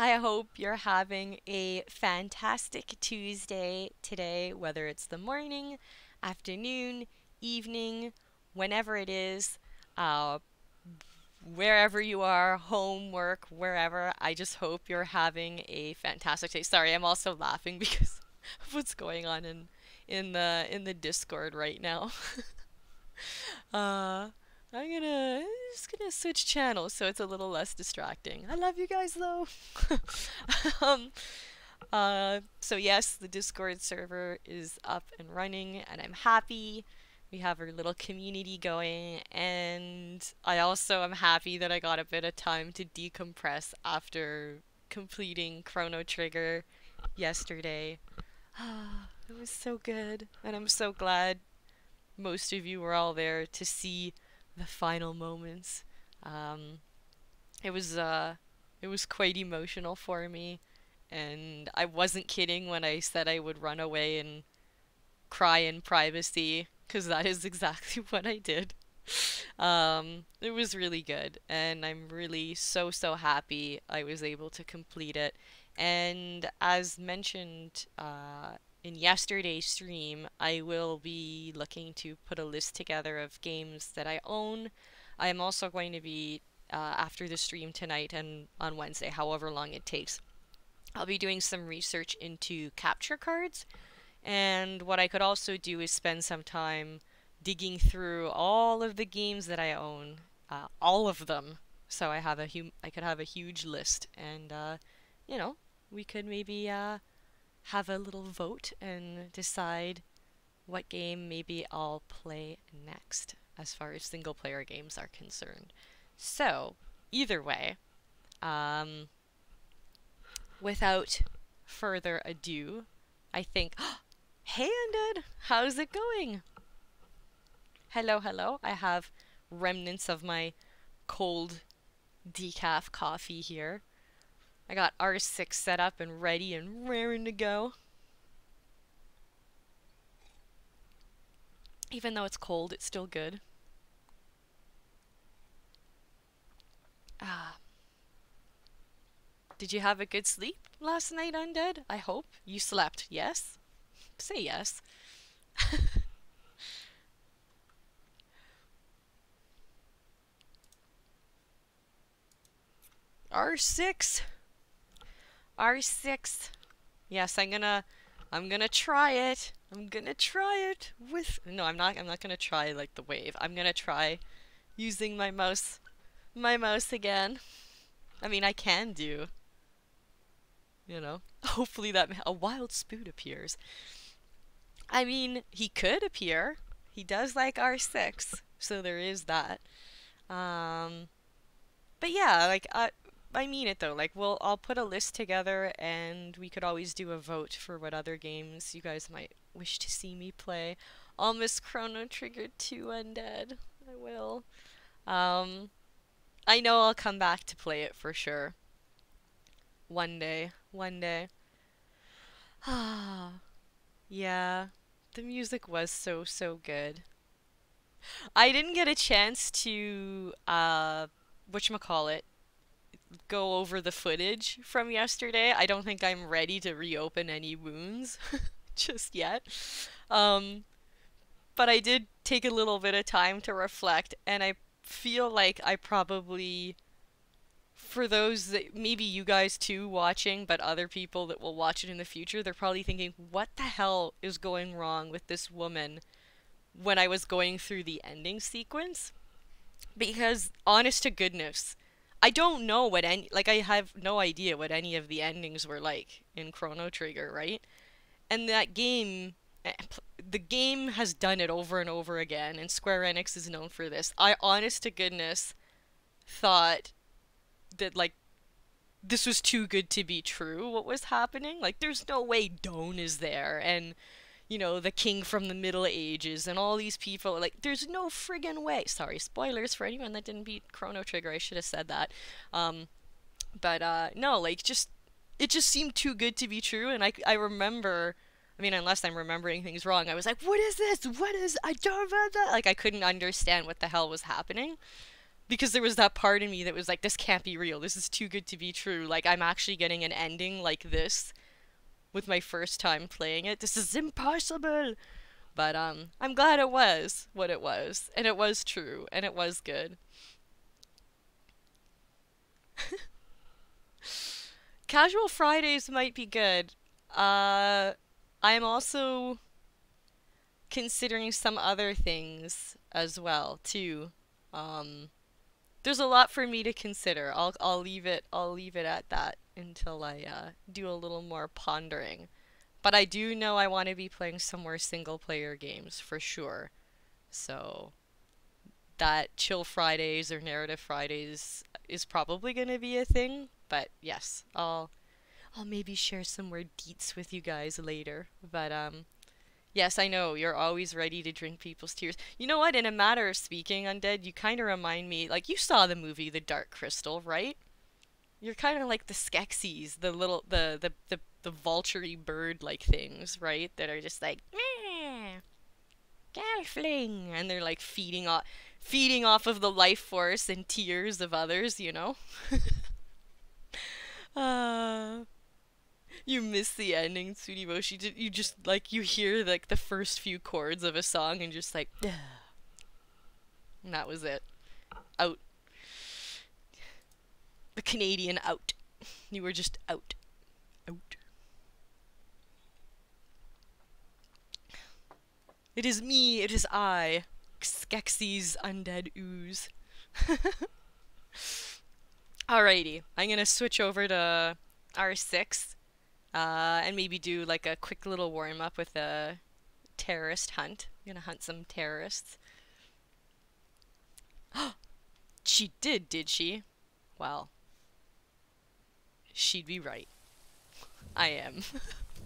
I hope you're having a fantastic Tuesday today, whether it's the morning, afternoon, evening, whenever it is, uh, wherever you are, home, work, wherever. I just hope you're having a fantastic day. Sorry, I'm also laughing because of what's going on in in the in the Discord right now. uh, I'm gonna I'm just gonna switch channels so it's a little less distracting. I love you guys though. um, uh, so yes, the Discord server is up and running, and I'm happy. We have our little community going, and I also am happy that I got a bit of time to decompress after completing Chrono Trigger yesterday. it was so good, and I'm so glad most of you were all there to see the final moments. Um, it was uh, it was quite emotional for me, and I wasn't kidding when I said I would run away and cry in privacy, because that is exactly what I did. Um, it was really good, and I'm really so so happy I was able to complete it. And as mentioned uh, in yesterday's stream, I will be looking to put a list together of games that I own. I am also going to be, uh, after the stream tonight and on Wednesday, however long it takes, I'll be doing some research into capture cards. And what I could also do is spend some time digging through all of the games that I own, uh, all of them. So I have a hu- I could have a huge list, and uh, you know, we could maybe uh, have a little vote and decide what game maybe I'll play next as far as single player games are concerned. So, either way, um, without further ado, I think. hey, Undead! How's it going? Hello, hello. I have remnants of my cold decaf coffee here. I got R6 set up and ready and raring to go. Even though it's cold, it's still good. Ah. Did you have a good sleep last night, Undead? I hope. You slept, yes? Say yes. R6. R6. Yes, I'm gonna I'm gonna try it. I'm gonna try it with No, I'm not I'm not gonna try like the wave. I'm gonna try using my mouse my mouse again. I mean, I can do. You know, hopefully that a wild spoot appears. I mean, he could appear. He does like R6, so there is that. Um, but yeah, like I, I mean it though. Like, we'll I'll put a list together, and we could always do a vote for what other games you guys might wish to see me play. I'll miss Chrono Trigger 2 Undead. I will. Um, I know I'll come back to play it for sure. One day. One day. Ah. yeah. The music was so, so good. I didn't get a chance to, uh, whatchamacallit, go over the footage from yesterday. I don't think I'm ready to reopen any wounds just yet. Um, but I did take a little bit of time to reflect, and I feel like I probably, for those that maybe you guys too watching, but other people that will watch it in the future, they're probably thinking, what the hell is going wrong with this woman when I was going through the ending sequence? Because, honest to goodness, I don't know what any like I have no idea what any of the endings were like in Chrono Trigger, right? And that game eh, the game has done it over and over again and Square Enix is known for this. I honest to goodness thought that like this was too good to be true what was happening. Like there's no way Doan is there and you know, the king from the Middle Ages and all these people. Like, there's no friggin' way. Sorry, spoilers for anyone that didn't beat Chrono Trigger. I should have said that. Um, but uh, no, like, just it just seemed too good to be true. And I, I remember. I mean, unless I'm remembering things wrong, I was like, "What is this? What is? I don't that." Like, I couldn't understand what the hell was happening. because there was that part in me that was like, this can't be real. This is too good to be true. Like, I'm actually getting an ending like this with my first time playing it. This is impossible. But um, I'm glad it was what it was, and it was true, and it was good. Casual Fridays might be good. Uh, I'm also considering some other things as well too. Um, there's a lot for me to consider. I'll I'll leave it I'll leave it at that until I uh, do a little more pondering. But I do know I want to be playing some more single player games for sure. So that chill Fridays or narrative Fridays is probably going to be a thing, but yes, I'll I'll maybe share some more deets with you guys later. But um yes, I know you're always ready to drink people's tears. You know what? In a matter of speaking, undead, you kind of remind me like you saw the movie The Dark Crystal, right? You're kind of like the Skeksis, the little the the the the vulturey bird like things, right? That are just like meh, Gelfling and they're like feeding off feeding off of the life force and tears of others, you know? uh you miss the ending, Tsudiboshi. Did you just like you hear like the first few chords of a song and just like and that was it. Out. The Canadian out. You were just out. Out. It is me, it is I, Skeksis undead ooze. Alrighty, I'm gonna switch over to R6 uh, and maybe do like a quick little warm up with a terrorist hunt. I'm gonna hunt some terrorists. she did, did she? Well, she'd be right. I am.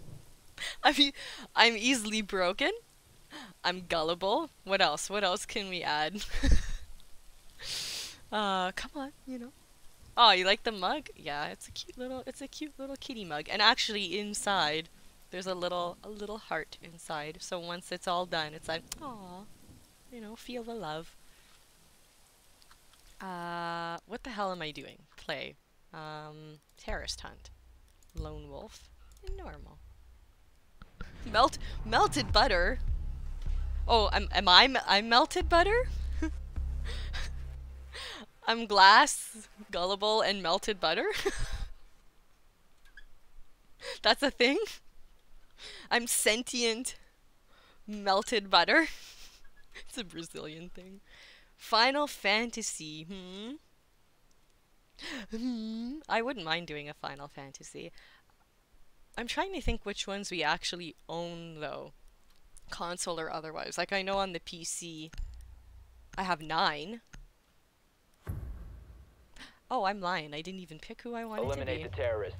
I mean, I'm easily broken. I'm gullible. What else? What else can we add? uh, come on, you know. Oh, you like the mug? Yeah, it's a cute little it's a cute little kitty mug. And actually inside there's a little a little heart inside. So once it's all done, it's like, "Aw." You know, feel the love. Uh, what the hell am I doing? Play. Um, terrorist hunt. Lone wolf. Normal. Melt melted butter. Oh, am am I I'm melted butter? I'm glass, gullible, and melted butter. That's a thing? I'm sentient, melted butter. it's a Brazilian thing. Final Fantasy, hmm? Hmm? I wouldn't mind doing a Final Fantasy. I'm trying to think which ones we actually own, though. Console or otherwise. Like, I know on the PC, I have nine. Oh, I'm lying. I didn't even pick who I wanted Eliminate to be. the terrorists.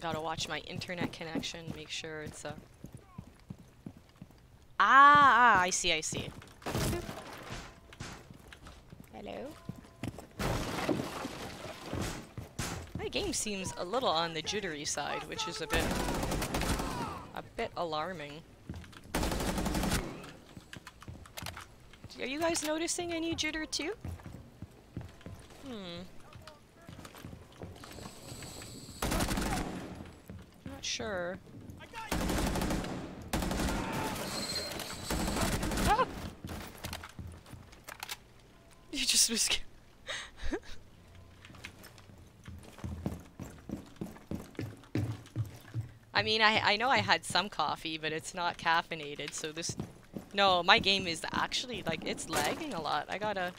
Gotta watch my internet connection, make sure it's a... Ah, ah, I see, I see. Hello? My game seems a little on the jittery side, which is a bit... a bit alarming. Are you guys noticing any jitter too? Hmm. Not sure. Ah! You just was. I mean, I I know I had some coffee, but it's not caffeinated, so this no, my game is actually, like, it's lagging a lot. I gotta...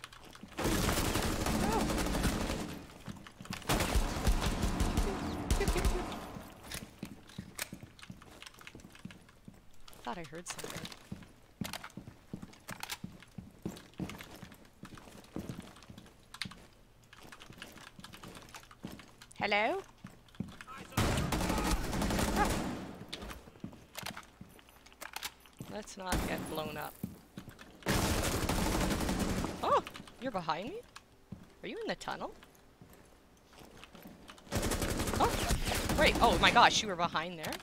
Thought I heard something. Hello? Let's not get blown up. Oh! You're behind me? Are you in the tunnel? Oh! Wait, oh my gosh, you were behind there.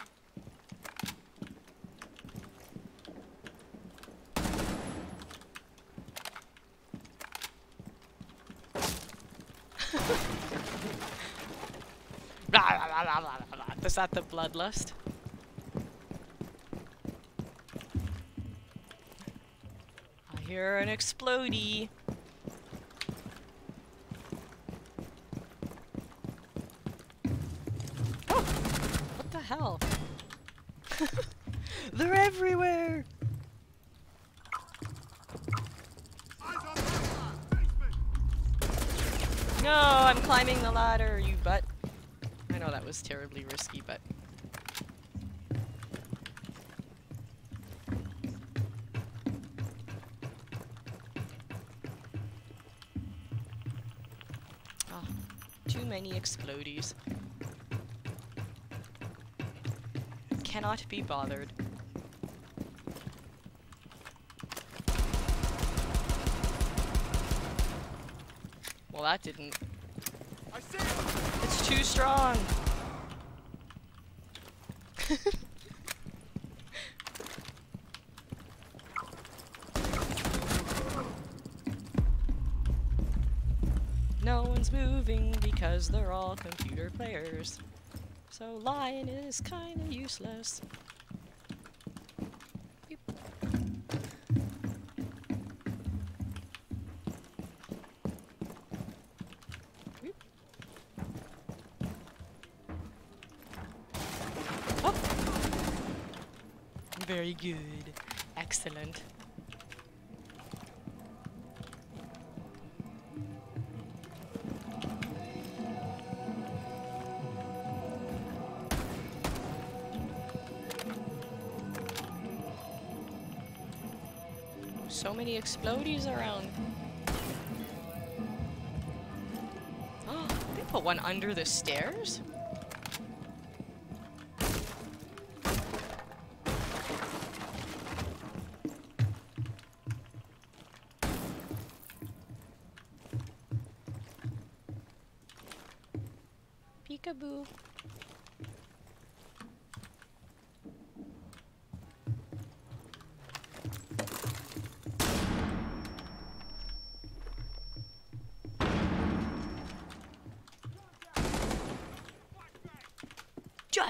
Is that the bloodlust? Hear an explodey. Oh! What the hell? They're everywhere! No, I'm climbing the ladder, you butt. I know that was terribly risky, but... Ah, many explodies. Cannot be bothered. Well, that didn't. It's too strong. no one's moving because they're all computer players. So lying is kinda useless. Explodies around. Oh, they put one under the stairs?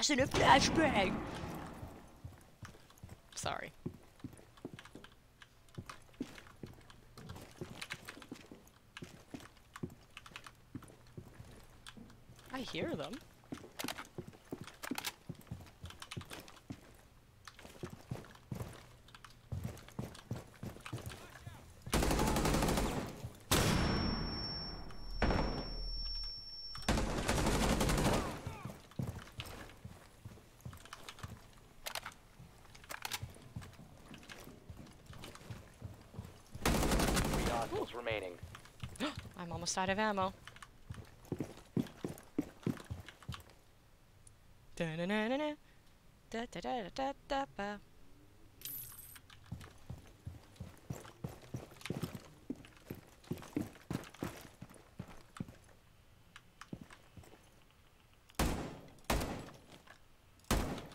In a flashbang. Sorry. I hear them. Three hostiles remaining. I'm almost out of ammo.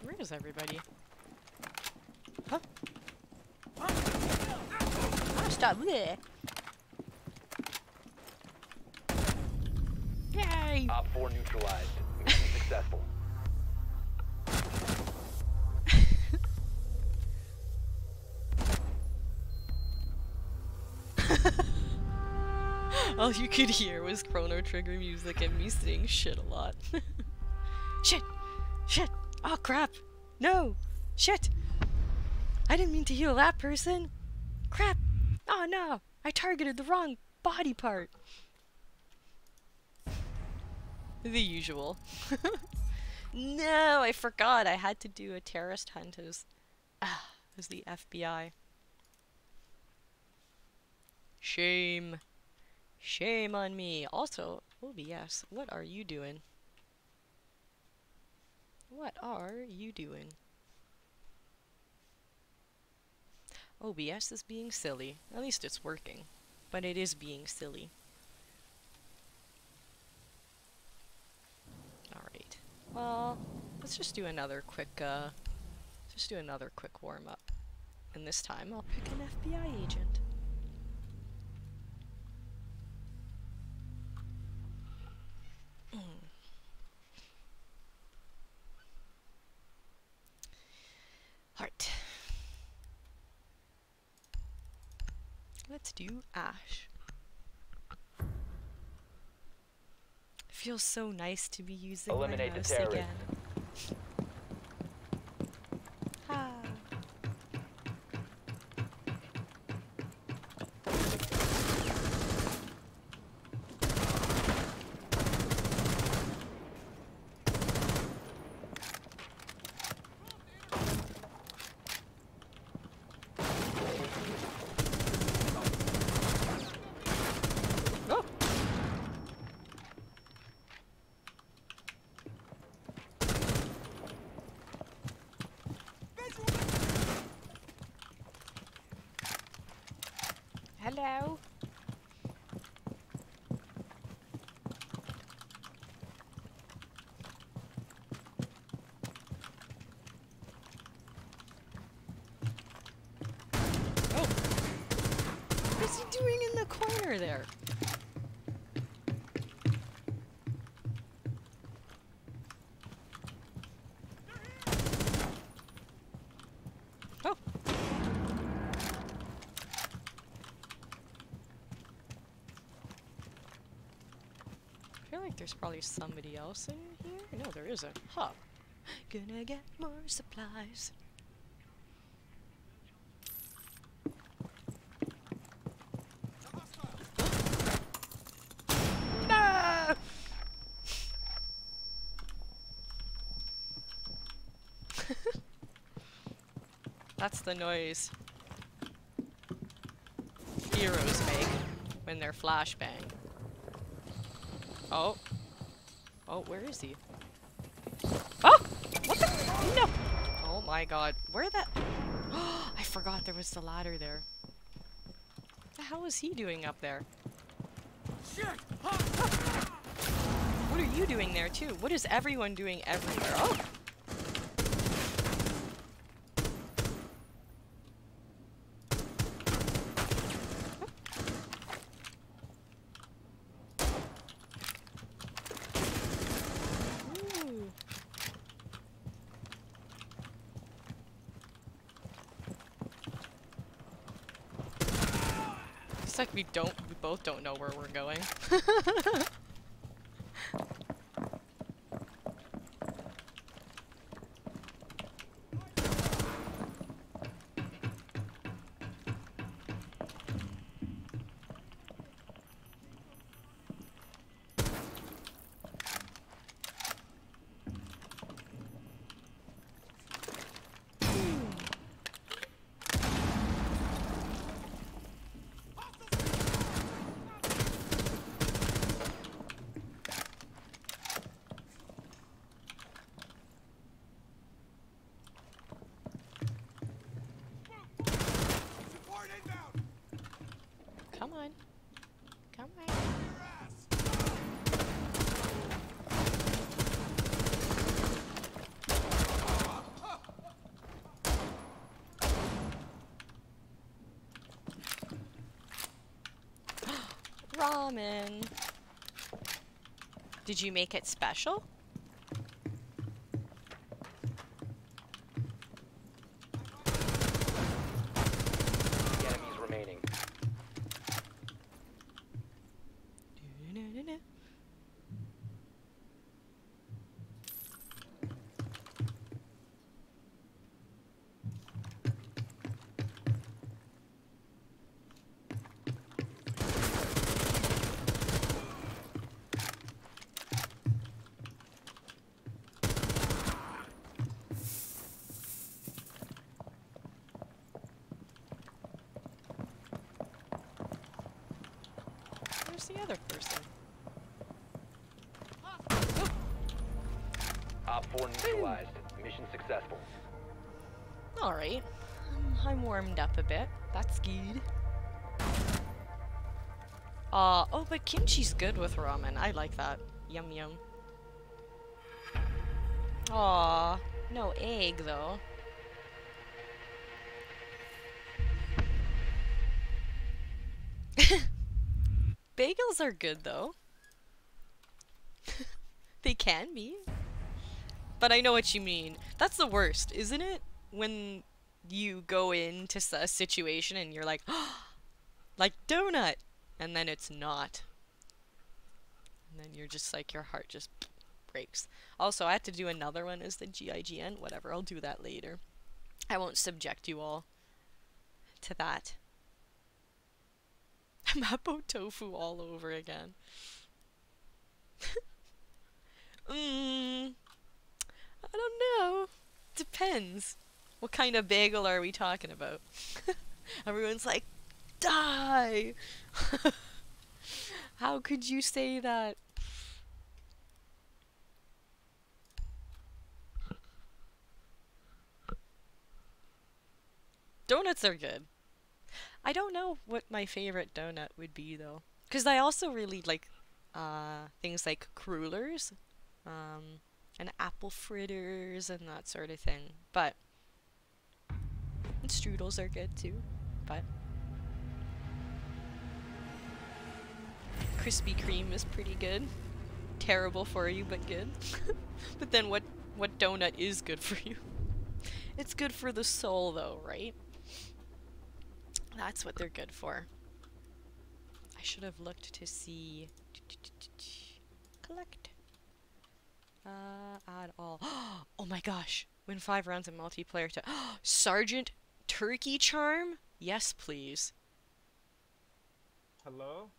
Where is everybody? Huh? Ah, stop there. You could hear was Chrono Trigger music and me saying shit a lot. shit! Shit! Oh crap! No! Shit! I didn't mean to heal that person! Crap! Oh no! I targeted the wrong body part! The usual. no, I forgot I had to do a terrorist hunt as, ah, the FBI. Shame. Shame on me. Also, OBS, what are you doing? What are you doing? OBS is being silly. At least it's working. But it is being silly. Alright. Well, let's just do another quick, uh, just do another quick warm-up. And this time I'll pick an FBI agent. Do Ash. Feels so nice to be using Eliminate my mouse again. Ah. Oh. Hello. Oh. What is he doing in the corner there? Oh. I feel like there's probably somebody else in here. No, there isn't. Huh. Gonna get more supplies. No! That's the noise heroes make when they're flashbang. Oh. Oh, where is he? Oh! What the? No! Oh my god. Where that? I forgot there was the ladder there. The hell is he doing up there? What are you doing there too? What is everyone doing everywhere? Oh! Ooh. It's like we don't, know where we're going. Come on. Come on. Ramen. Did you make it special? The enemies remaining. Do-do-do-do. Where's the other person? Op 4 neutralized. Mission successful. Alright. I'm warmed up a bit. That's good. Uh, oh, but kimchi's good with ramen. I like that. Yum yum. Aw, no egg though. Bagels are good though. they can be. But I know what you mean. That's the worst, isn't it? When you go into a situation and you're like, like donut, and then it's not. And then you're just like your heart just breaks. Also, I had to do another one as the GIGN. Whatever, I'll do that later. I won't subject you all to that. Mapo tofu all over again. mm, I don't know. Depends. What kind of bagel are we talking about? Everyone's like, die! How could you say that? Donuts are good. I don't know what my favorite donut would be though, because I also really like uh, things like crullers, um, and apple fritters and that sort of thing. But strudels are good too. But Krispy Kreme is pretty good. Terrible for you, but good. but then what? What donut is good for you? It's good for the soul, though, right? That's what they're good for. I should have looked to see. Collect. Uh, add all. Oh my gosh! Win five rounds in multiplayer to Sergeant Turkey Charm. Yes, please. Hello?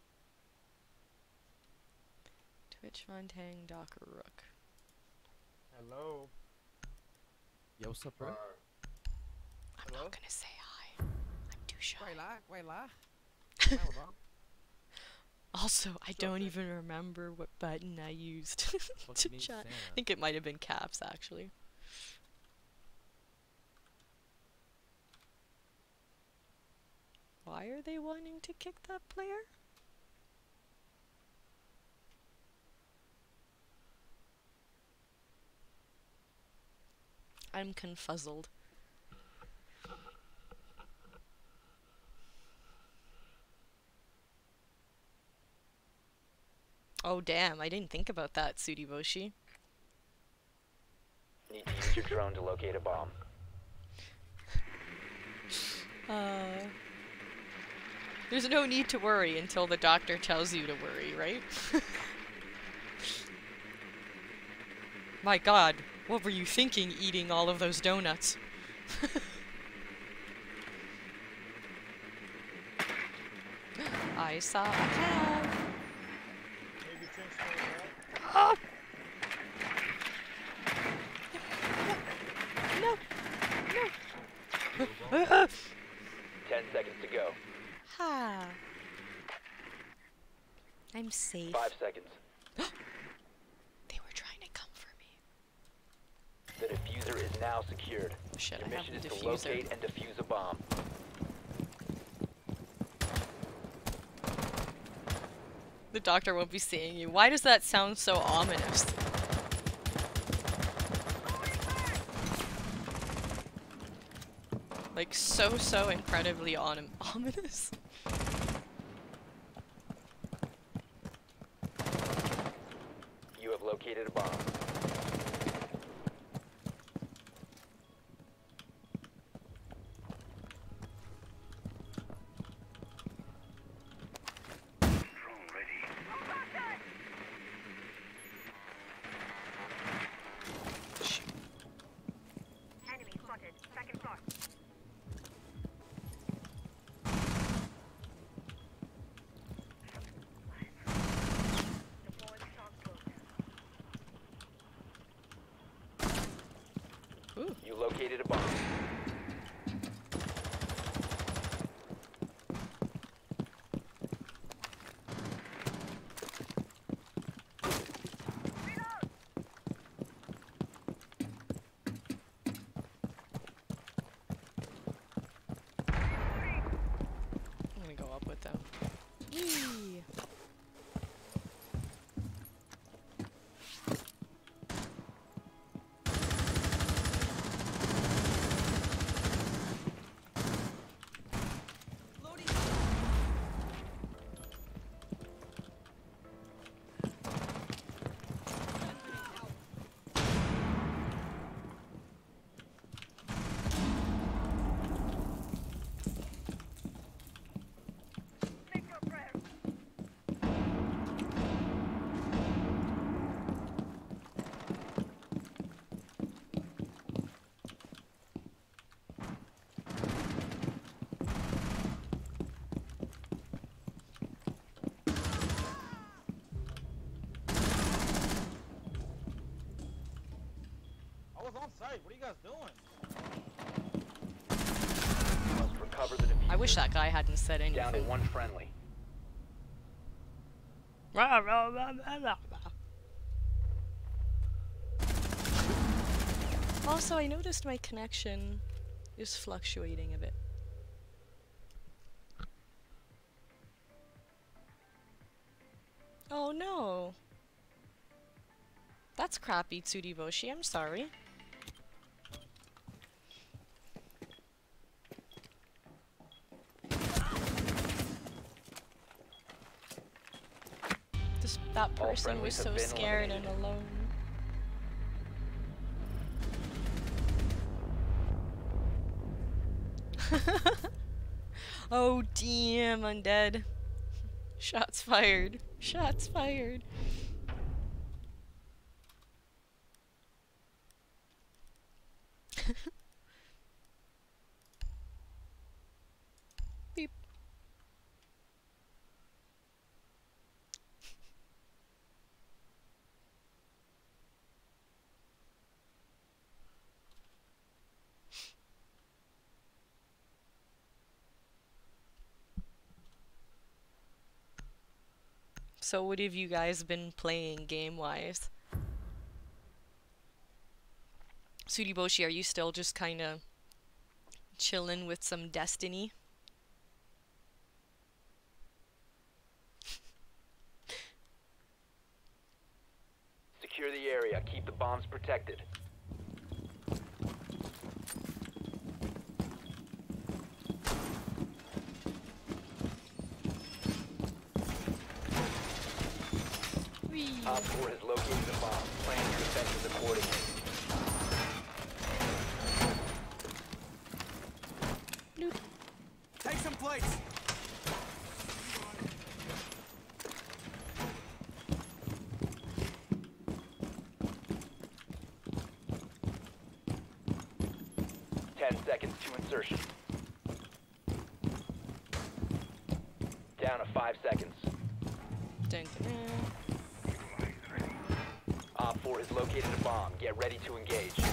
Twitch Montagne Docker Rook. Hello? Yo, what's up, bro? I'm Hello? not gonna say hi. I'm too shy. Wait la, wait la. Also, I don't even remember what button I used to chat. I think it might have been caps actually. Why are they wanting to kick that player? I'm confuzzled. Oh damn, I didn't think about that, Suriboshi. Need to use your drone to locate a bomb. Uh, there's no need to worry until the doctor tells you to worry, right? My god, what were you thinking eating all of those donuts? I saw a cab. Maybe change my that. Ah! No! No! No! Ten seconds to go. Ha! I'm safe. Five seconds. They were trying to come for me. The defuser is now secured. Oh shit, Your I have mission is to locate and defuse a bomb. The doctor won't be seeing you. Why does that sound so ominous? Like so so incredibly on ominous. You have located a bomb. You located a bomb. I'm gonna go up with them. Yee. Guys doing? You must recover the. I wish that guy hadn't said anything. Down to anything. one friendly. Also, I noticed my connection is fluctuating a bit. Oh no. That's crappy, Tsudiboshi. I'm sorry. Person was so scared and alone. oh damn, undead. Shots fired. Shots fired. Beep. So what have you guys been playing game-wise? Sudiboshi, are you still just kind of chilling with some Destiny? Secure the area. Keep the bombs protected. Whee! Op 4 has located the bomb. Plan your defenses accordingly. Take some plates. A. Get ready to engage.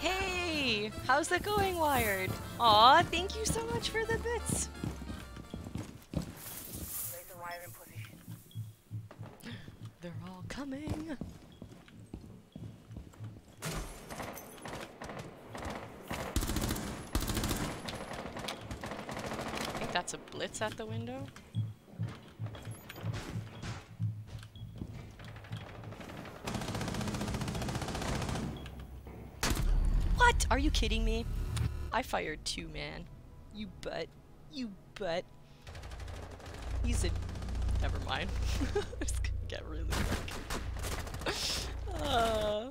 Hey! How's it going, Wired? Aw, thank you so much for the bits! Laser wire in position. They're all coming! I think that's a blitz at the window. What? Are you kidding me? I fired two, man. You butt. You butt. He's a. Never mind. it's gonna get really dark. Uh,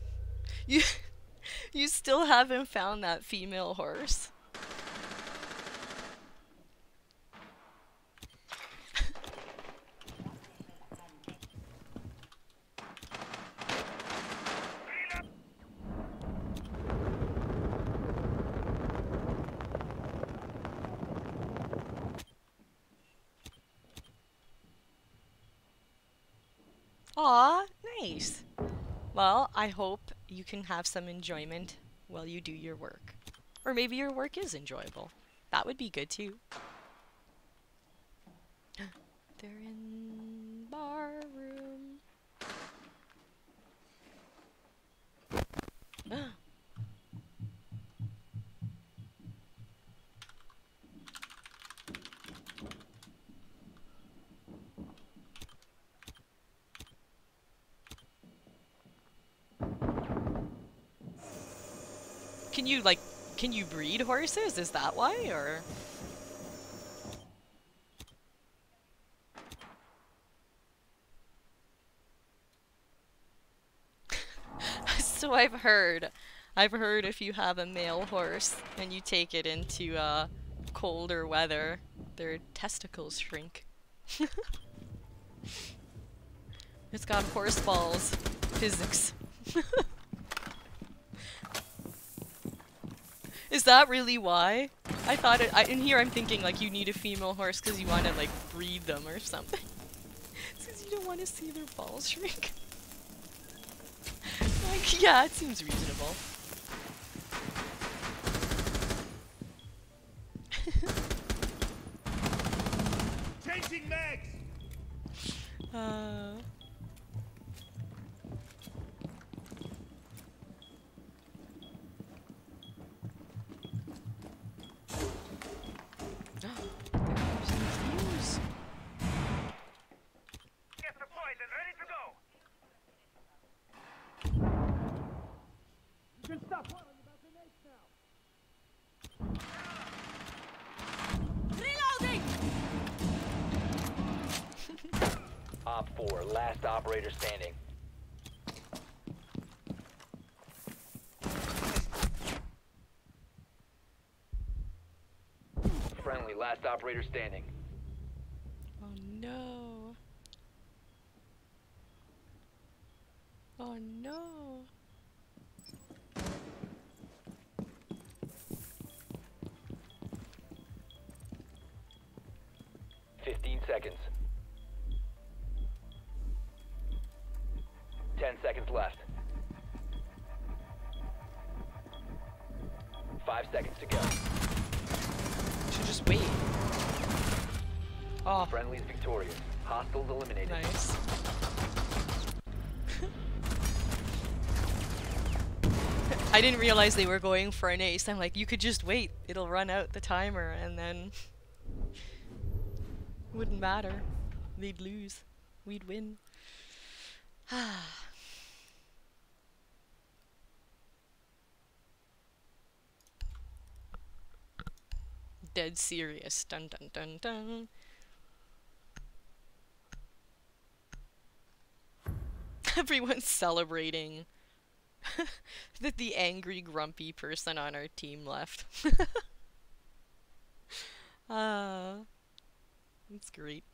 you, you still haven't found that female horse. Aw, nice. Well, I hope you can have some enjoyment while you do your work. Or maybe your work is enjoyable. That would be good too. They're in bar room. Can you like can you breed horses? Is that why or So I've heard I've heard if you have a male horse and you take it into uh colder weather, their testicles shrink. it's got horse balls physics. Is that really why? I thought it. I, in here, I'm thinking like you need a female horse because you want to like breed them or something. because you don't want to see their balls shrink. like, yeah, it seems reasonable. Op 4, last operator standing. Friendly, last operator standing. Oh no. Oh no. Seconds left. 5 seconds to go. Should just wait. Oh, Friendly's victorious. Hostiles eliminated. nice. I didn't realize they were going for an ace. I'm like, you could just wait. It'll run out the timer and then wouldn't matter. They'd lose. We'd win. Dead serious. Dun dun dun dun. Everyone's celebrating that the angry, grumpy person on our team left. Ah, it's great.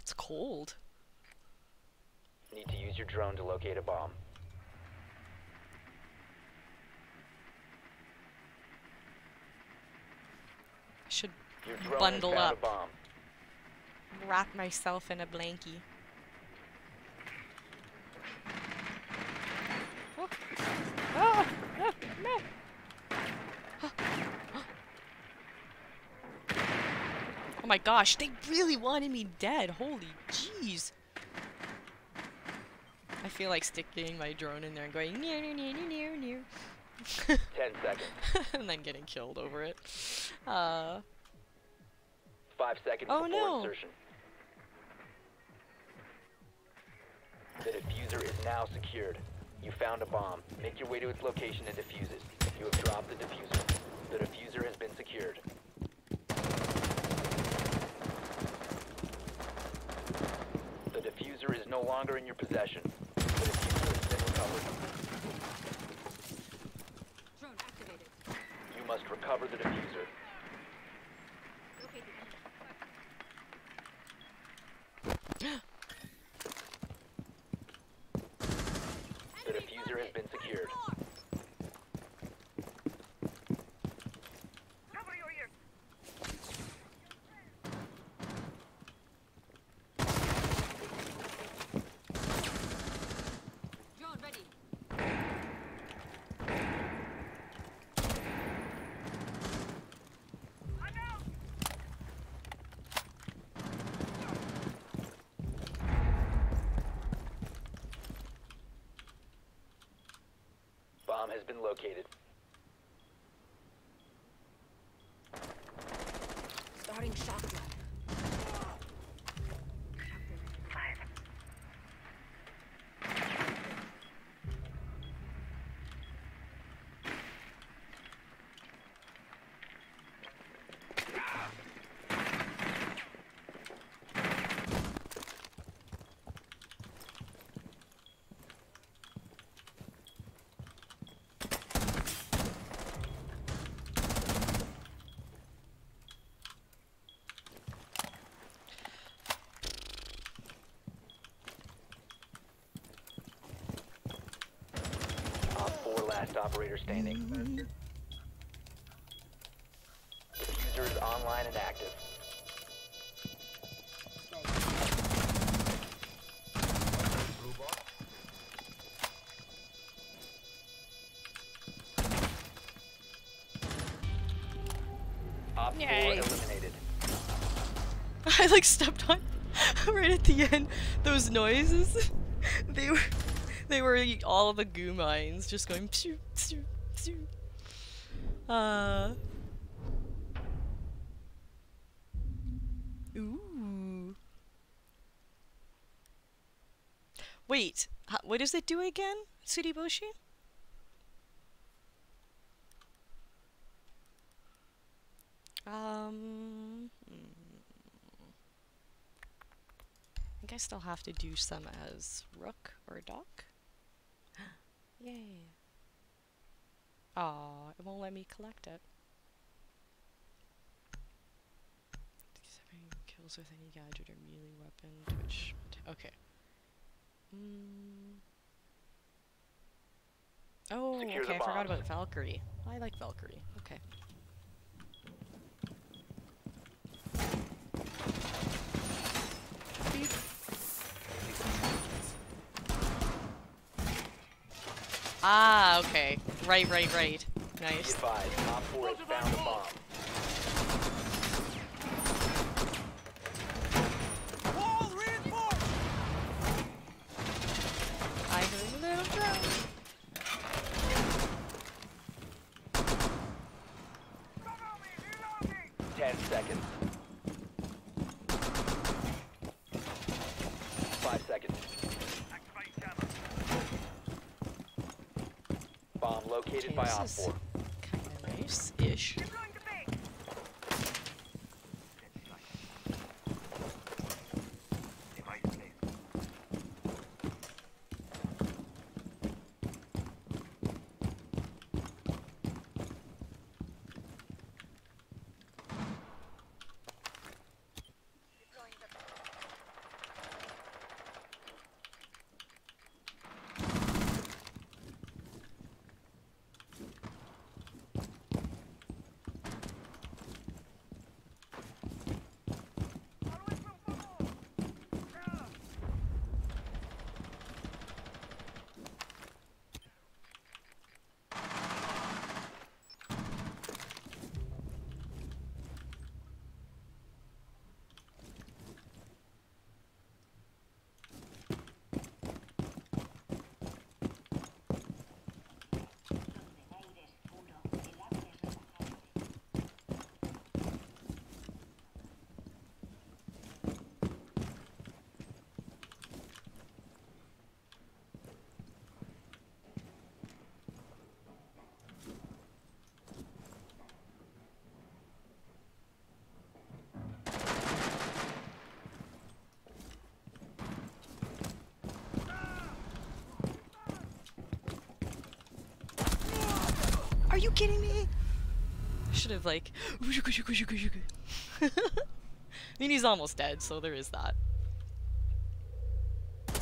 It's cold. Need to use your drone to locate a bomb. I should Your drone Bundle up. a bomb. wrap myself in a blankie. Oh my gosh, they really wanted me dead. Holy jeez. I feel like sticking my drone in there and going near near near near near 10 seconds. and then getting killed over it. Uh 5 seconds Oh, before no. insertion. The defuser is now secured. You found a bomb. Make your way to its location and defuse it. You have dropped the defuser. The defuser has been secured. The defuser is no longer in your possession. The defuser has been recovered. Drone activated. You must recover the defuser. operator standing. User is online and active. Op eliminated. I like stepped on right at the end those noises. they were they were all the Gu mines just going. Uh. Ooh. Wait, what does it do again, Suriboshi? Um. hmm. I think I still have to do some as rook or Doc. Yay. Aw, it won't let me collect it. Seven kills with any gadget or melee weapon, twitch. Okay. Mm. Oh, Secure okay, I forgot about Valkyrie. I like Valkyrie. Okay. Ah, okay. Right, right, right. Nice. advised, Op 4 has found a bomb. Wall reinforced! I heard a little drum. Ten seconds. Five seconds. Activate jammer. Bomb Okay, by this Op is 4. kinda nice-ish. Deploying the base. Device placed. Always look for more. Yeah. Are you kidding me? Should have like. I mean, he's almost dead, so there is that.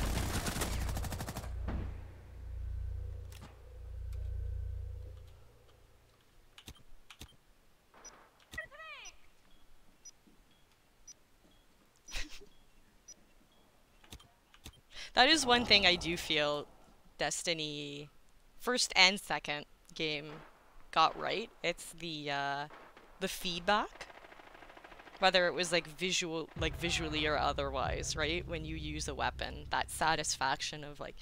that is one thing I do feel Destiny first and second game got right. It's the uh, the feedback, whether it was like visual, like visually or otherwise, right? When you use a weapon, that satisfaction of like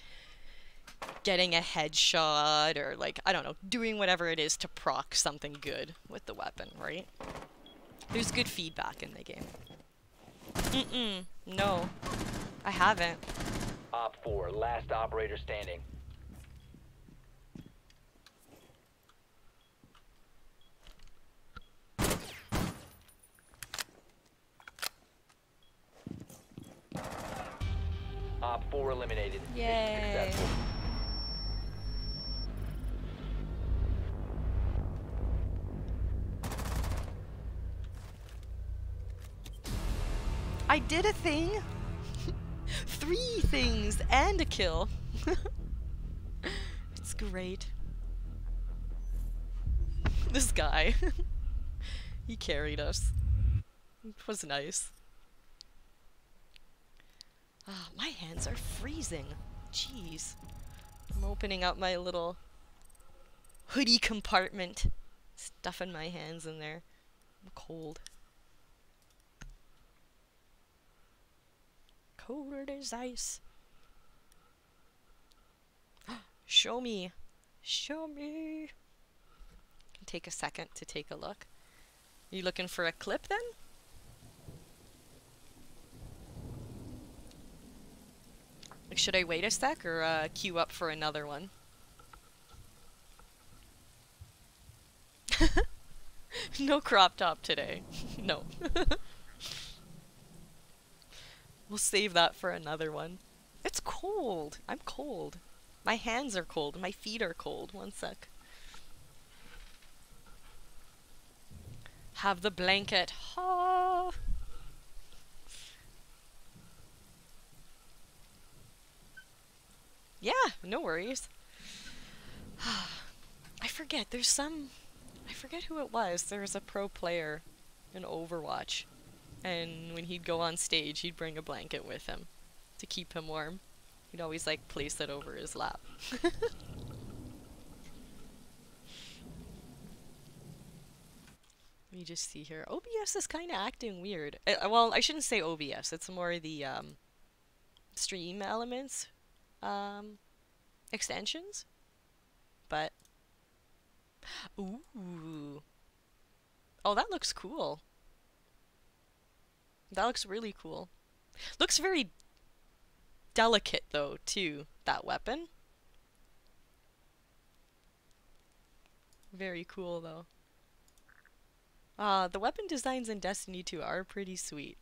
getting a headshot or like I don't know, doing whatever it is to proc something good with the weapon, right? There's good feedback in the game. Mm-mm. No, I haven't. Op 4, last operator standing. Op 4 eliminated. Yay. I did a thing. Three things and a kill. it's great. This guy. he carried us. It was nice. Ah, my hands are freezing. Jeez. I'm opening up my little hoodie compartment, stuffing my hands in there. I'm cold. Cold as ice. Show me. Show me. Take a second to take a look. You looking for a clip then? Should I wait a sec or uh, queue up for another one? no crop top today. no. we'll save that for another one. It's cold. I'm cold. My hands are cold. My feet are cold. One sec. Have the blanket. Ha. Yeah, no worries. I forget, there's some. I forget who it was. There was a pro player in Overwatch. And when he'd go on stage, he'd bring a blanket with him to keep him warm. He'd always, like, place it over his lap. Let me just see here. OBS is kind of acting weird. Uh, well, I shouldn't say OBS. It's more the um, stream elements um, extensions. But ooh, oh, that looks cool. That looks really cool. Looks very delicate though, too. That weapon. Very cool though. Uh, the weapon designs in Destiny 2 are pretty sweet.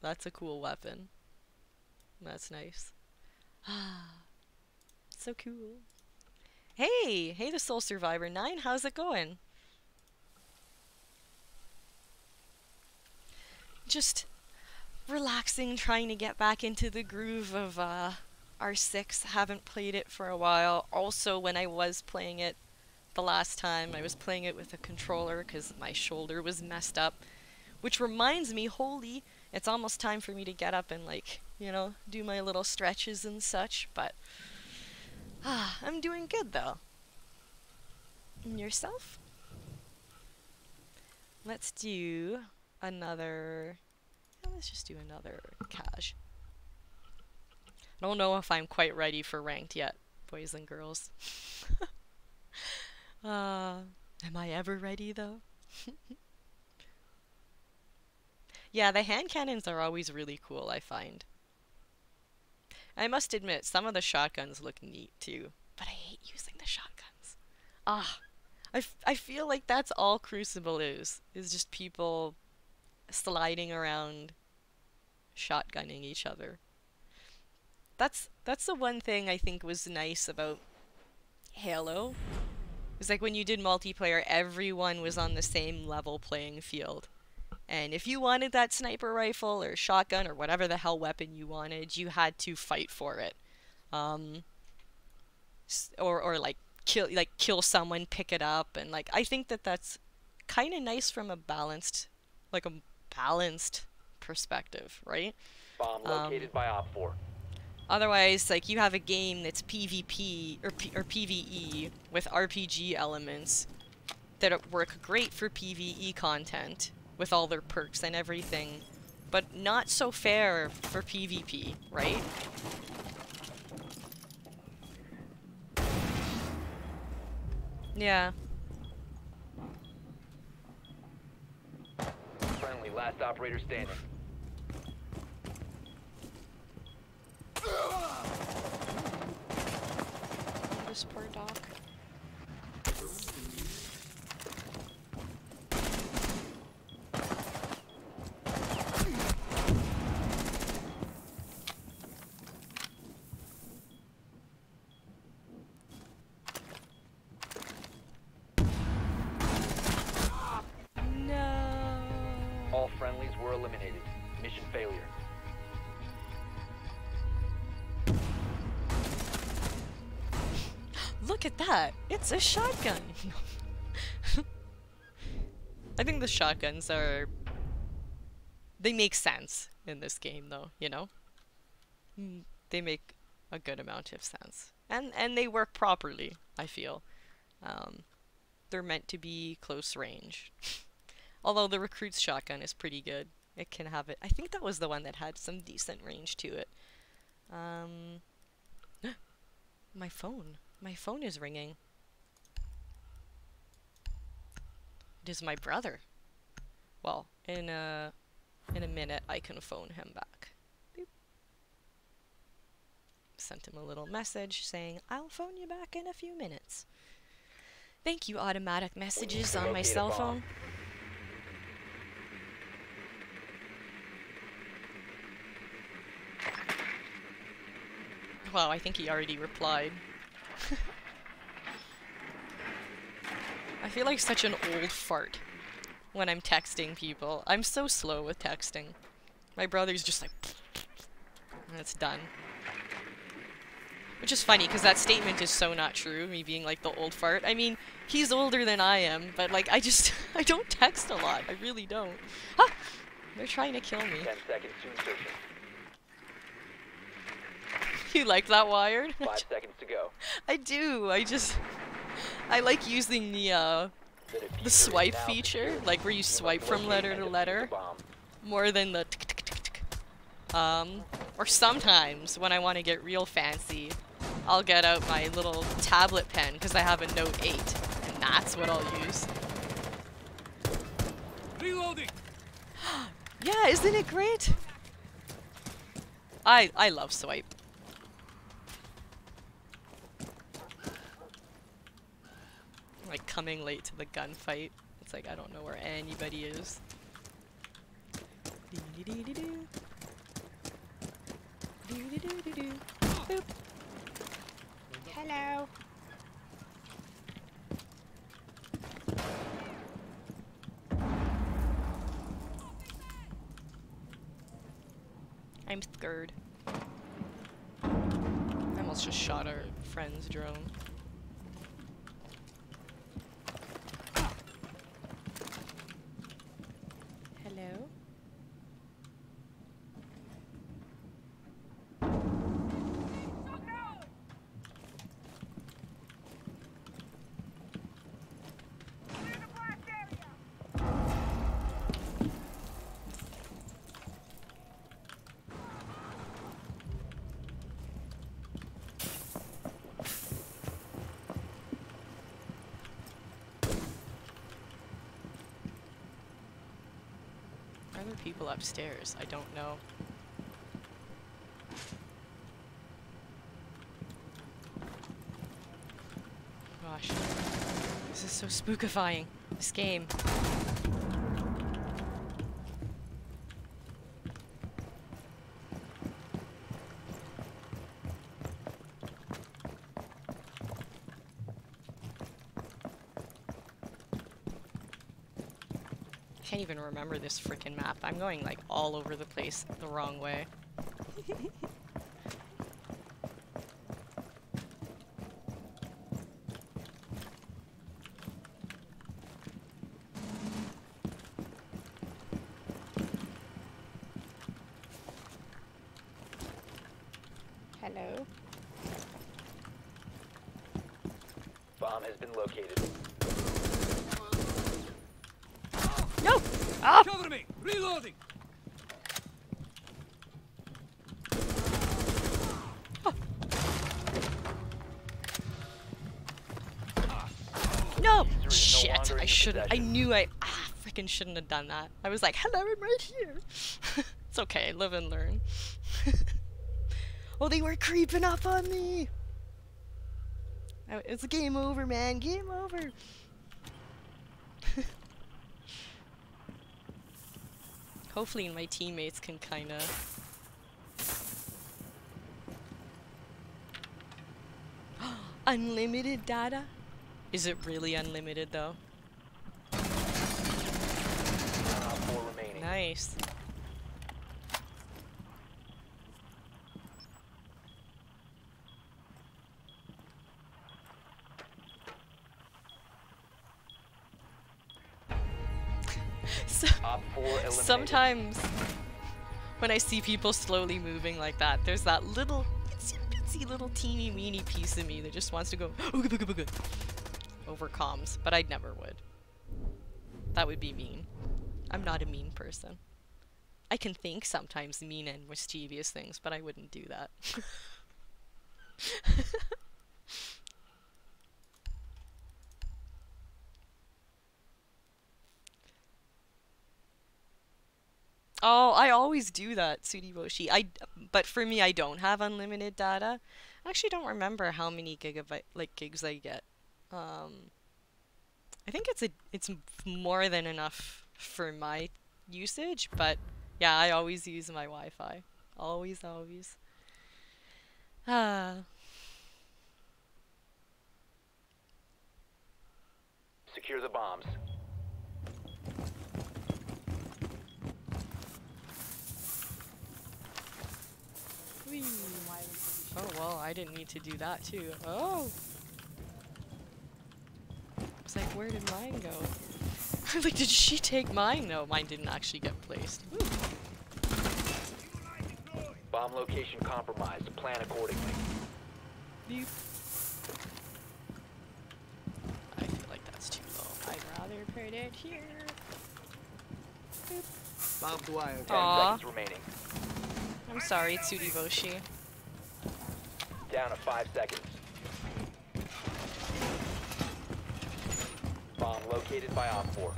That's a cool weapon. That's nice. Ah, so cool. Hey, hey, the Soul Survivor 9, how's it going? Just relaxing, trying to get back into the groove of uh, R6. Haven't played it for a while. Also, when I was playing it the last time, I was playing it with a controller because my shoulder was messed up. Which reminds me, holy, it's almost time for me to get up and, like, you know, do my little stretches and such, but ah, I'm doing good though. And yourself? Let's do another. Let's just do another cash. I don't know if I'm quite ready for ranked yet, boys and girls. uh, am I ever ready though? yeah, the hand cannons are always really cool, I find. I must admit, some of the shotguns look neat too, but I hate using the shotguns. Ah, I, I feel like that's all Crucible is, is just people sliding around shotgunning each other. That's that's the one thing I think was nice about Halo. It was like when you did multiplayer, everyone was on the same level playing field. And if you wanted that sniper rifle or shotgun or whatever the hell weapon you wanted, you had to fight for it. Um, or or like kill like kill someone, pick it up, and like I think that that's kind of nice from a balanced, like a balanced perspective, right? Bomb located Um, by Op 4. Otherwise, like you have a game that's PvP or P or PvE with RPG elements that work great for PvE content with all their perks and everything, but not so fair for PvP, right? Yeah. Friendly, last operator standing. This poor dog. That! It's a shotgun! I think the shotguns are they make sense in this game though, you know? Mm, They make a good amount of sense. And and they work properly, I feel. Um, they're meant to be close range. Although the recruit's shotgun is pretty good. It can have it. I think that was the one that had some decent range to it. Um, my phone. My phone is ringing. It is my brother. Well, in a in a minute I can phone him back. Boop. Sent him a little message saying I'll phone you back in a few minutes. Thank you, automatic messages on my cell phone. Wow, I think he already replied. I feel like such an old fart when I'm texting people. I'm so slow with texting. My brother's just like, and it's done. Which is funny because that statement is so not true, me being like the old fart. I mean, he's older than I am, but like, I just, I don't text a lot. I really don't. Ah! They're trying to kill me. 10 seconds to insertion. You like that wired? 5 seconds to go. I do. I just, I like using the, uh, The, defuser the is swipe feature, like where you You swipe from letter to letter. more than the tick, tick, tick, tick. Um, or sometimes when I want to get real fancy, I'll get out my little tablet pen because I have a Note 8, and that's what I'll use. Reloading! Yeah, isn't it great? I I love swipe. Like coming late to the gunfight. It's like I don't know where anybody is. Hello. I'm scared. I almost just shot our friend's drone. Hello? Clear the blast area! People upstairs? I don't know. Gosh. This is so spookifying. This game. Can't even remember this freaking map. I'm going like all over the place the wrong way. Hello? Bomb has been located. No! Ah! Cover me! Reloading! No! User is no Shit! longer I should I knew I ah freaking shouldn't have done that. I was like, hello, I'm right here. it's okay, live and learn. oh, they were creeping up on me! Oh, It's game over, man. Game over. Hopefully my teammates can kinda Unlimited data? Is it really unlimited though? One op four remaining. Nice. so, Op four eliminated. sometimes when I see people slowly moving like that, there's that little itsy bitsy little teeny weeny piece of me that just wants to go "Ooga booga booga," over comms, but I never would. That would be mean. I'm not a mean person. I can think sometimes mean and mischievous things, but I wouldn't do that. Oh, I always do that, Suriboshi. I but for me, I don't have unlimited data. I actually don't remember how many gigabyte like gigs I get. Um, I think it's a it's more than enough for my usage, but yeah, I always use my Wi-Fi. Always, always. Ah, Secure the bombs. whee. Oh well, I didn't need to do that too. Oh. It's like, where did mine go? I'm like, did she take mine? No, mine didn't actually get placed. Ooh. Bomb location compromised. Plan accordingly. Beep. I feel like that's too low. I'd rather put it here. Barbed wire. Ten seconds remaining. I'm sorry, Tsudiboshi. Down to five seconds. Bomb located by Op 4.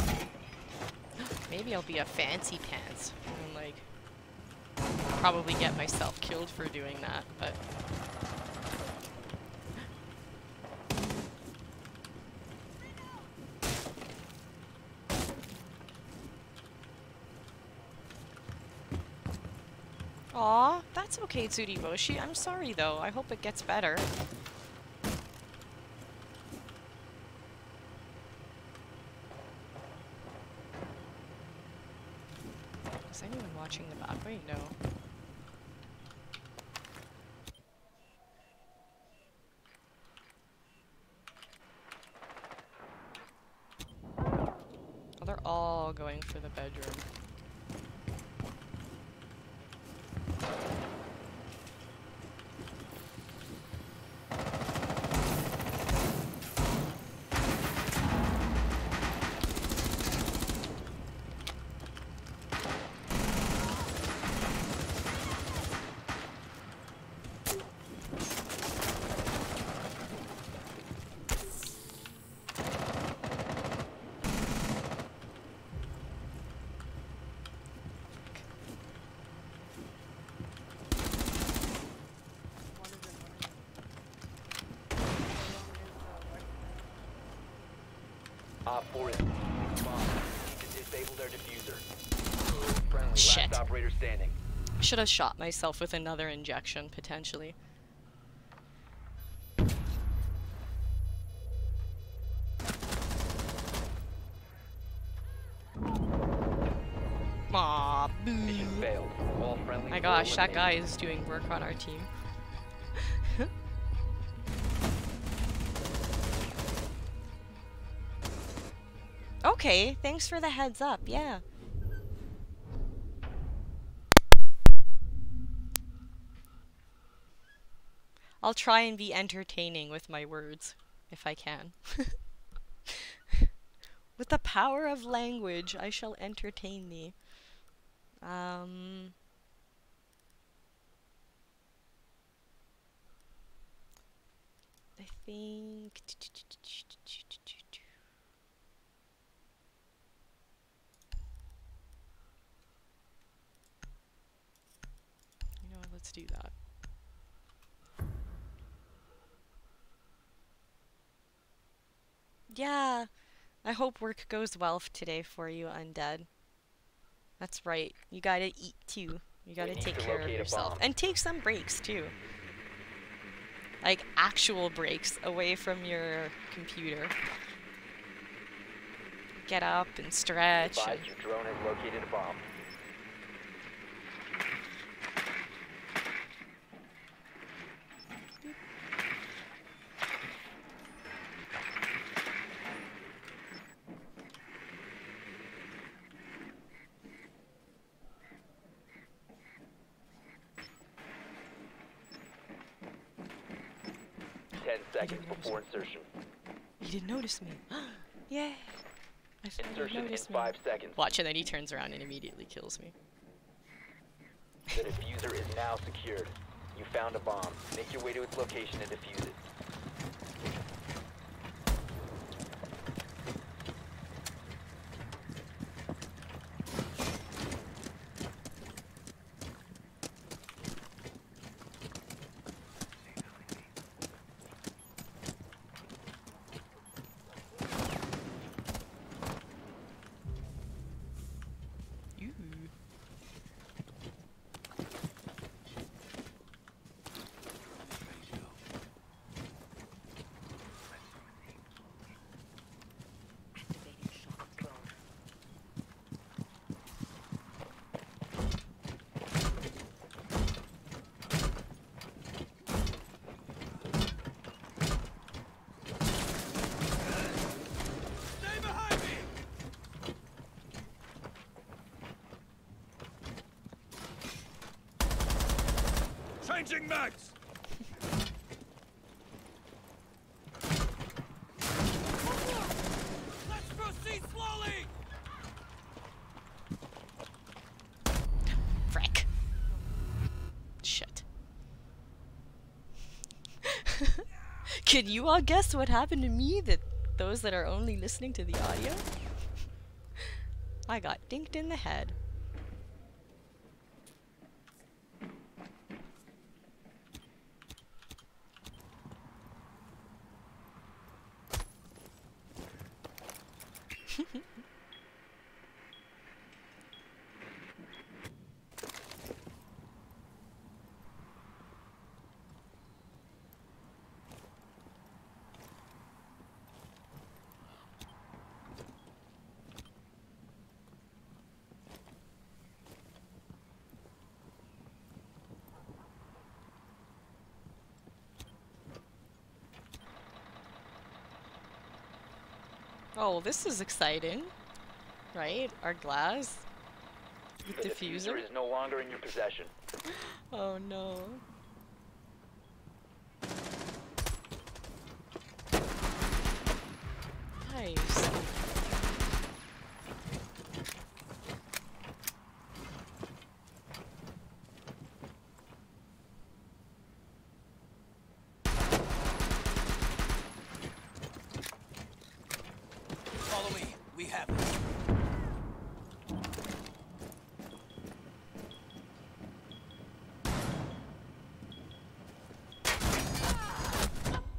Maybe I'll be a fancy pants and like probably get myself killed for doing that, but Aw, that's okay, Tsuriboshi. I'm sorry though. I hope it gets better. Is anyone watching the back? Wait, no. Oh, they're all going for the bedroom. Op 4 is to disable their defuser. Friendly, Shit. last operator standing. Should have shot myself with another injection, potentially. Aw, Mission failed. All friendly. My gosh, that guy is doing work on our team. Okay, thanks for the heads up, yeah. I'll try and be entertaining with my words, if I can. with the power of language, I shall entertain thee. Um. I think. You know, what, let's do that. Yeah, I hope work goes well today for you, Undead. That's right. You gotta eat too. You gotta take to care of yourself. And take some breaks too. Like actual breaks away from your computer. Get up and stretch. and- your drone has located a bomb. seconds didn't before insertion. He didn't notice me. Yay! I thought he Insertion in noticed me. five seconds. Watch, and then he turns around and immediately kills me. The defuser is now secured. You found a bomb. Make your way to its location and defuse it. Ooh. Activating shock drone. Stay behind me! Changing mags! Let's proceed slowly! Frick. Shit. Can you all guess what happened to me that those that are only listening to the audio? I got dinked in the head. Oh, this is exciting. Right? Our glass. The The defuser. defuser is no longer in your possession. Oh no. Nice. Follow me. We have it.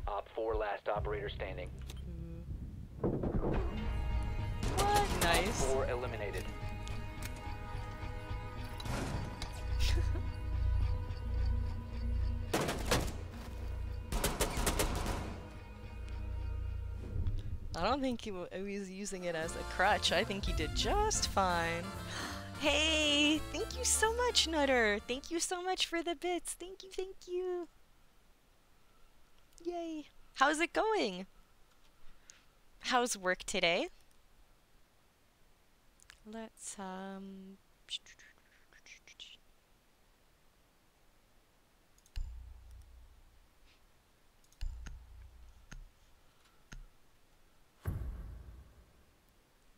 Op 4 last operator standing. What? Nice. 4 eliminated. I don't think he was using it as a crutch. I think he did just fine. Hey, thank you so much, Nutter. Thank you so much for the bits. Thank you, thank you. Yay. How's it going? How's work today? Let's, um.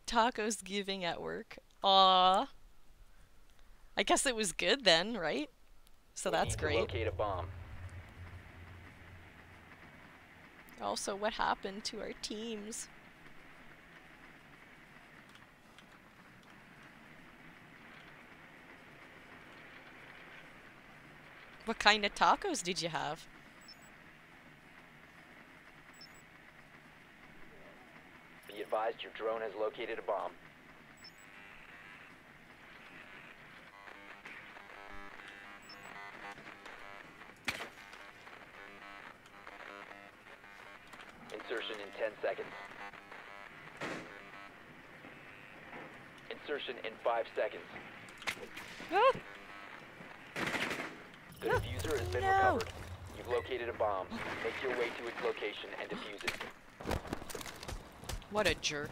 Tacos giving at work. Aw. I guess it was good then, right? So We that's great. locate a bomb. Also, what happened to our teams? What kind of tacos did you have? Be advised your drone has located a bomb. Insertion in 10 seconds. Insertion in 5 seconds. Ah! The defuser has been No. recovered. You've located a bomb. Make your way to its location and defuse it. What a jerk.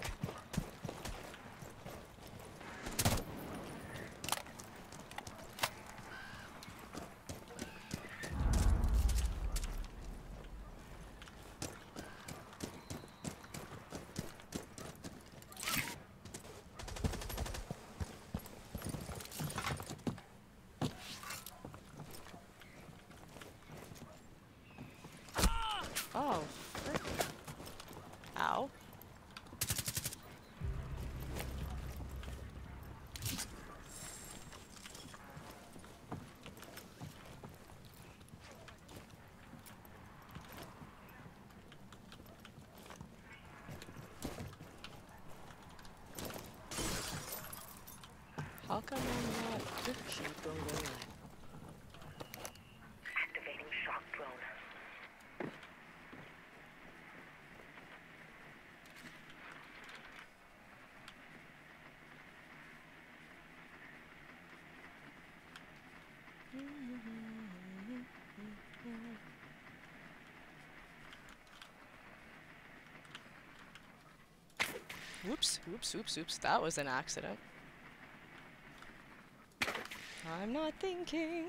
drone going live. Activating shock drone. Oops, whoops, whoops. That was an accident. I'm not thinking.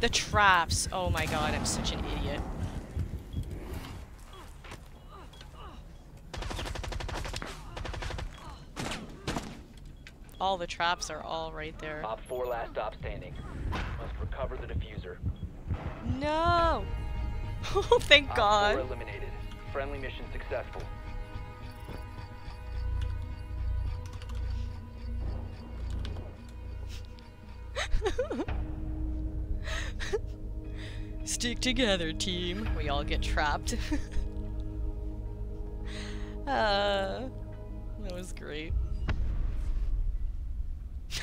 The traps! Oh my god, I'm such an idiot. All the traps are all right there. OPFOR last stop standing. Must recover the defuser. No! Oh, thank Op god. eliminated. Friendly mission successful. Together, team. We all get trapped. uh, that was great.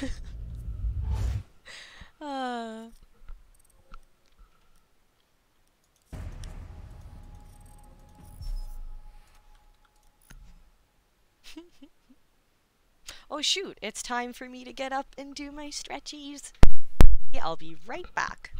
uh. oh shoot, it's time for me to get up and do my stretchies. I'll be right back.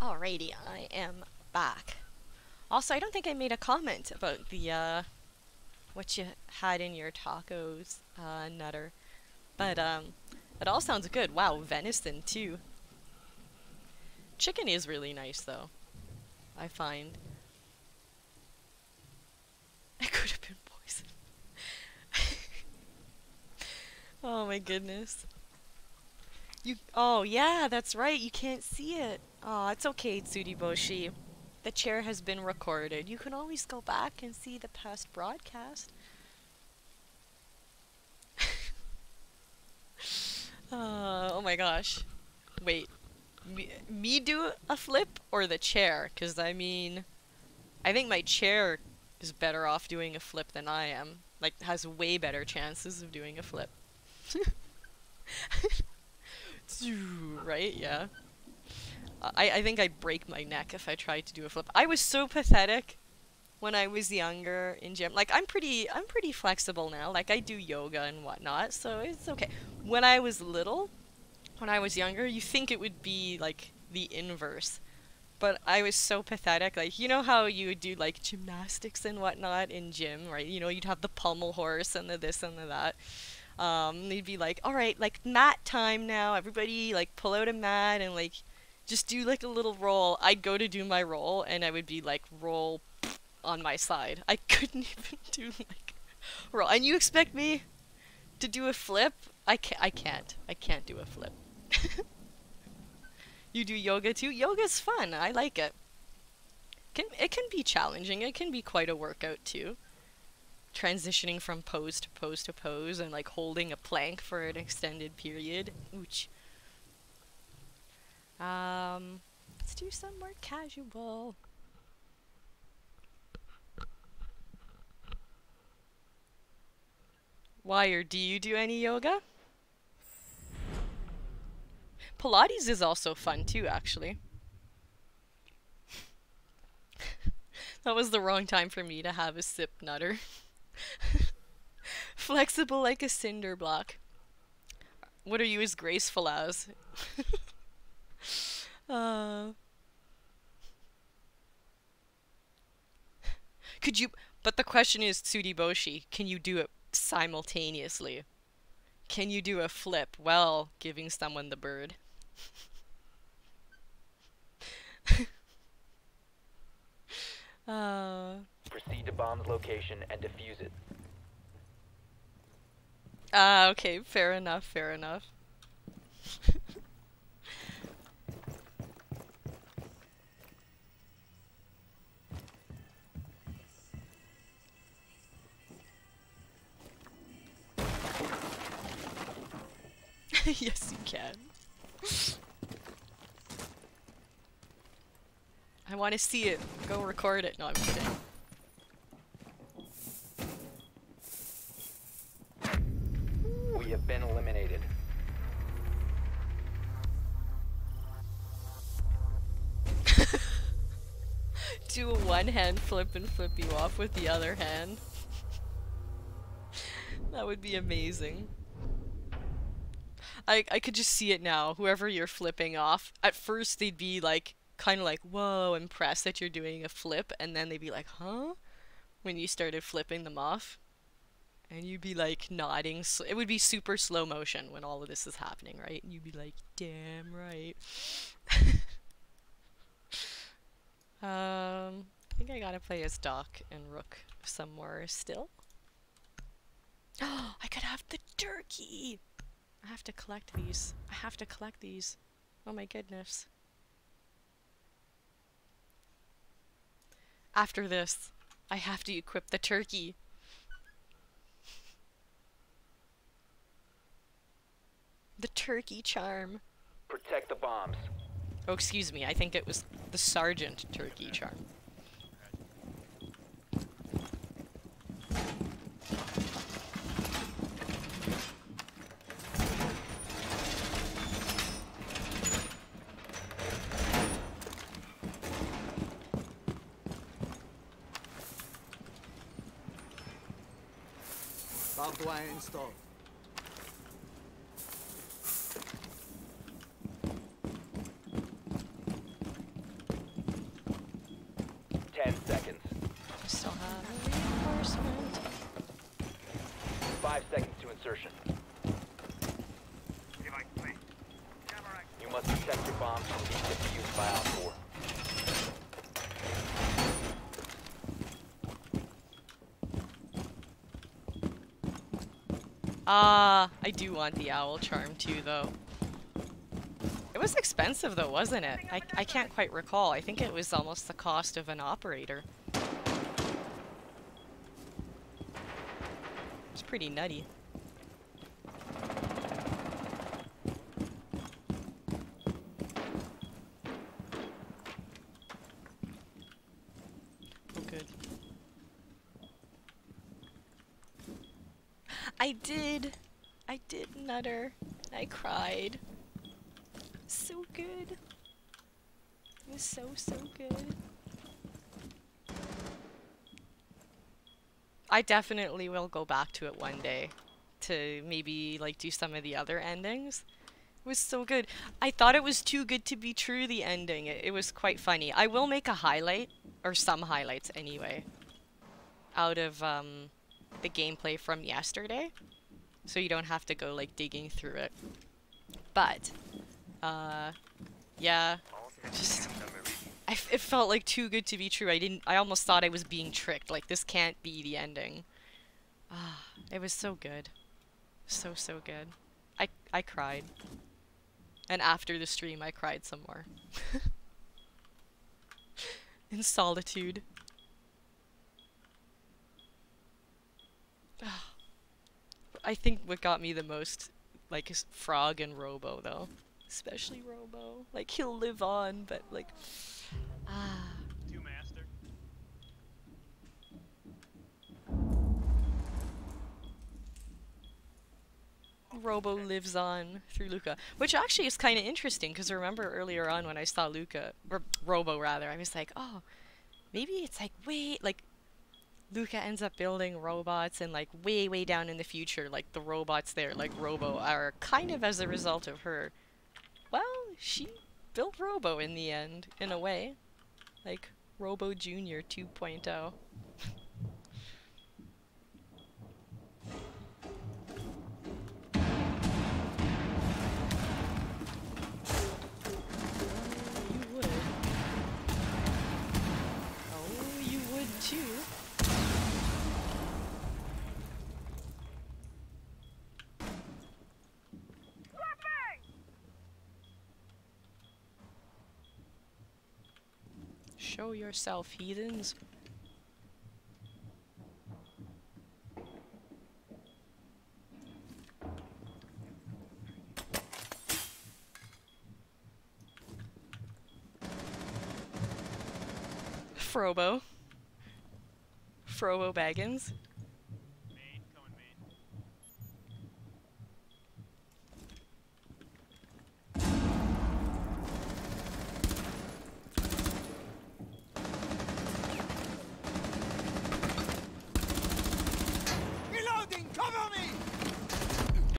Alrighty, I am back. Also, I don't think I made a comment about the uh, what you had in your tacos, uh, Nutter. But um, it all sounds good. Wow, venison too. Chicken is really nice though. I find. It could have been poison. oh my goodness. You. Oh yeah, that's right. You can't see it. Oh, it's okay, Tsudiboshi. The chair has been recorded. You can always go back and see the past broadcast. uh, oh my gosh. Wait. Me, me do a flip or the chair? Because, I mean, I think my chair is better off doing a flip than I am. Like, has way better chances of doing a flip. right? Yeah. I, I think I'd break my neck if I tried to do a flip. I was so pathetic when I was younger in gym. Like I'm pretty I'm pretty flexible now. Like I do yoga and whatnot, so it's okay. When I was little, when I was younger, you think it would be like the inverse. But I was so pathetic. Like you know how you would do like gymnastics and whatnot in gym, right? You know, you'd have the pommel horse and the this and the that. Um, they'd be like, all right, like mat time now. Everybody like pull out a mat and like just do like a little roll. I'd go to do my roll and I would be like roll on my side. I couldn't even do like roll. And you expect me to do a flip? I can't. I can't. I can't do a flip. you do yoga too? Yoga's fun. I like it. Can it can be challenging. It can be quite a workout too. Transitioning from pose to pose to pose and like holding a plank for an extended period. Ooch. Um, let's do some more casual. Why or do you do any yoga? Pilates is also fun too, actually. that was the wrong time for me to have a sip nutter. Flexible like a cinder block. What are you as graceful as? uh, could you? But the question is, Tsudiboshi, can you do it simultaneously? Can you do a flip while giving someone the bird? uh, Proceed to bomb's location and defuse it. ah, okay, fair enough, fair enough. yes, you can. I want to see it. Go record it. No, I'm kidding. We have been eliminated. Do a one hand flip and flip you off with the other hand. that would be amazing. I I could just see it now. Whoever you're flipping off, at first they'd be like kind of like whoa impressed that you're doing a flip, and then they'd be like huh, when you started flipping them off, and you'd be like nodding. It would be super slow motion when all of this is happening, right? And you'd be like, damn right. um, I think I gotta play as Doc and Rook somewhere still. I could have the turkey. I have to collect these. I have to collect these. Oh my goodness. After this, I have to equip the turkey. The turkey charm. Protect the bombs. Oh, excuse me. I think it was the sergeant turkey charm. Barbed wire installed. five seconds to insertion. Device placed. Camera active. You must protect your bombs from being defused by Op 4. Ah, I do want the owl charm too, though. It was expensive, though, wasn't it? I, I can't quite recall. I think it was almost the cost of an operator. It's pretty nutty. Oh, good. I did. I I cried. So good. It was so, so good. I definitely will go back to it one day to maybe like do some of the other endings. It was so good. I thought it was too good to be true, the ending. It, it was quite funny. I will make a highlight, or some highlights anyway, out of um, the gameplay from yesterday. So you don't have to go like digging through it. But, uh, yeah, just I f it felt like too good to be true. I didn't. I almost thought I was being tricked. Like this can't be the ending. Ah, it was so good, so so good. I I cried, and after the stream, I cried some more. In solitude. Ah. I think what got me the most, like, is Frog and Robo, though. Especially Robo. Like, he'll live on, but, like, ah. Two master. Robo lives on through Lucca, which actually is kind of interesting because remember earlier on when I saw Lucca or Robo rather, I was like, oh, maybe it's like wait, like Lucca ends up building robots and like way way down in the future, like the robots there, like Robo, are kind of as a result of her. Well, she built Robo in the end, in a way, like Robo Junior oh. 2.0. Show yourself, heathens. Frobo. Frobo Baggins.